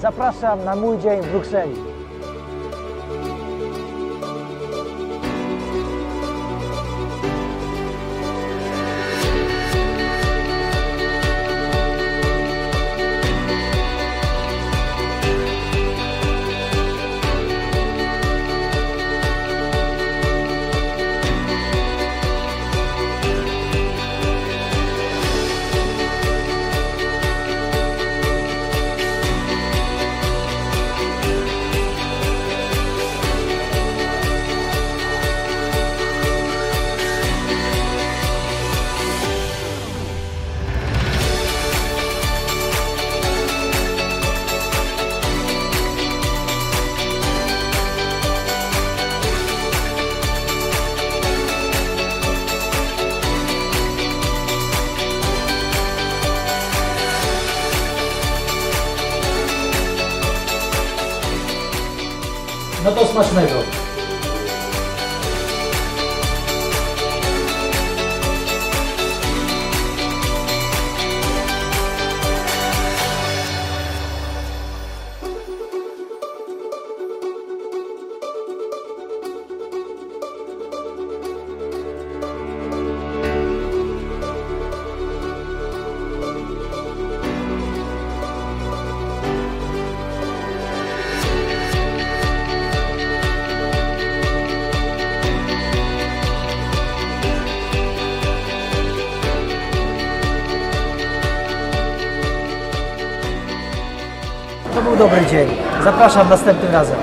zapraszam na mój dzień w Brukseli. на то смачне. To był dobry dzień. Zapraszam następnym razem.